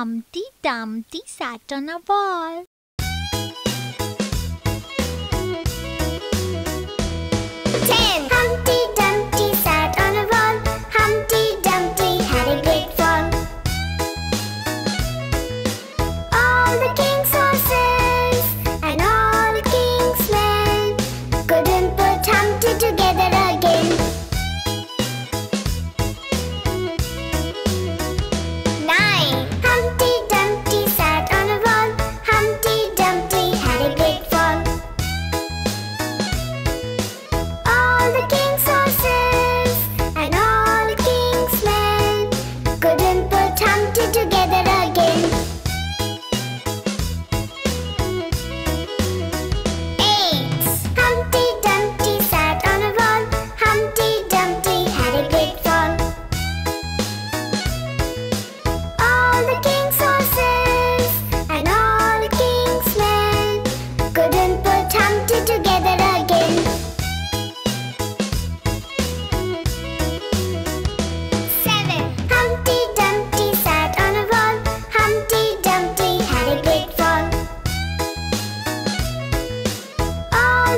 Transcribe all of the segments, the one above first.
Humpty Dumpty sat on a wall.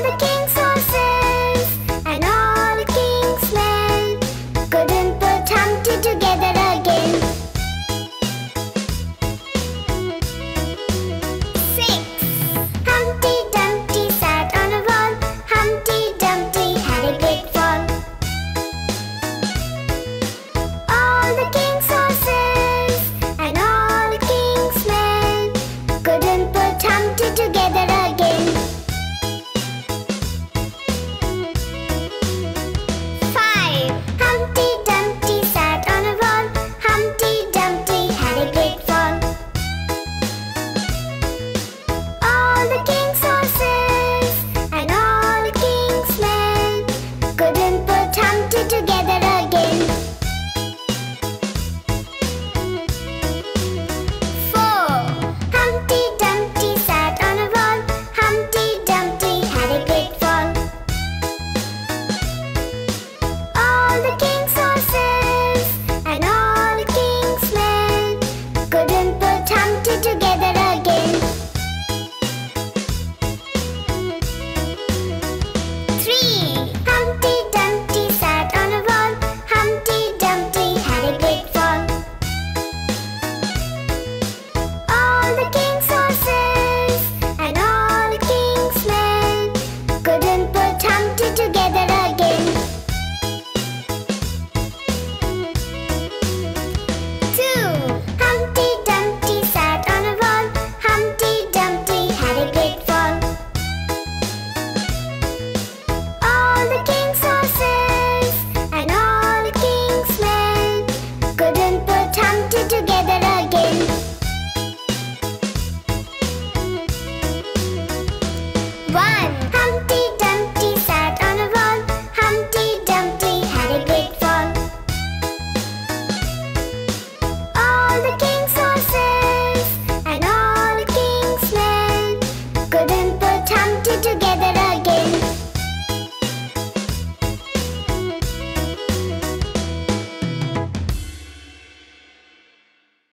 The king's